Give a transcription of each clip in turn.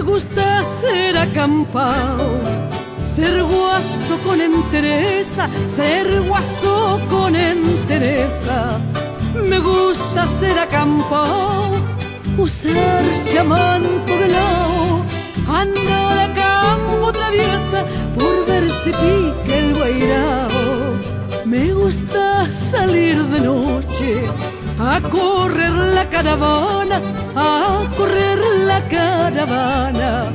gusta ser acampado, ser guaso con entereza, ser guaso con entereza. Me gusta ser acampado, usar chamanco de lado, andar a campo traviesa por ver si pique el guairao. Me gusta salir de noche a correr la caravana, a correr la caravana.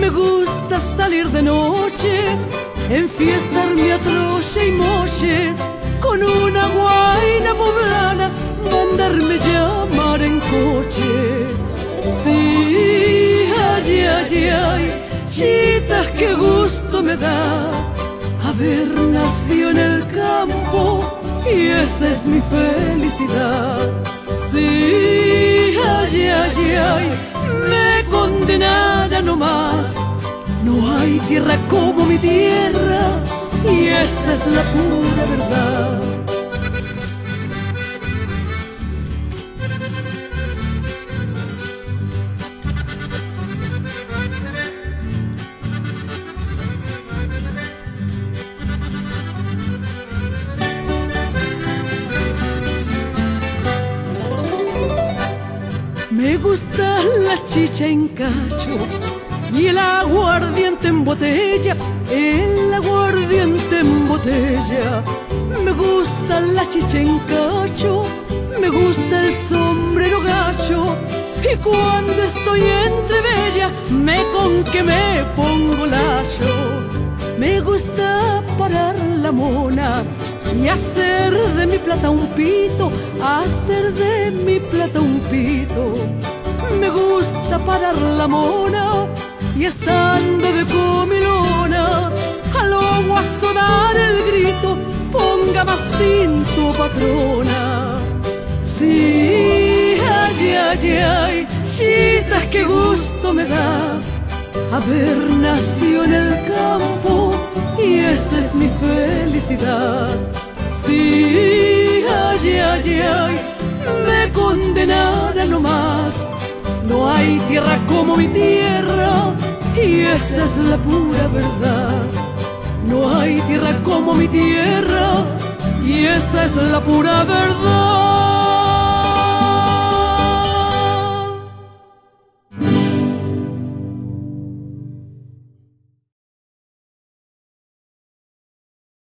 Me gusta salir de noche, enfiestarme a troche y moche, con una guaina poblana, mandarme llamar en coche. Sí, ay, ay, ay, chitas, qué gusto me da haber nacido en el campo y esa es mi felicidad. Sí, ay, ay, ay, me condenara nomás. No hay tierra como mi tierra y esa es la pura verdad. Me gusta la chicha en cacho y el aguardiente en botella, el aguardiente en botella. Me gusta la chicha en cacho, me gusta el sombrero gacho. Y cuando estoy entre bella, me con que me pongo lacho. Me gusta parar la mona y hacer de mi plata un pito, hacer de mi plata un pito. Gusta parar la mona y estando de comilona, a lo guaso dar el grito, ponga más tinto patrona. Sí, ay, ay, ay, chitas, qué gusto me da haber nacido en el campo y esa es mi felicidad. Sí, ay, ay, ay, me condenara nomás. No hay tierra como mi tierra y esa es la pura verdad. No hay tierra como mi tierra y esa es la pura verdad.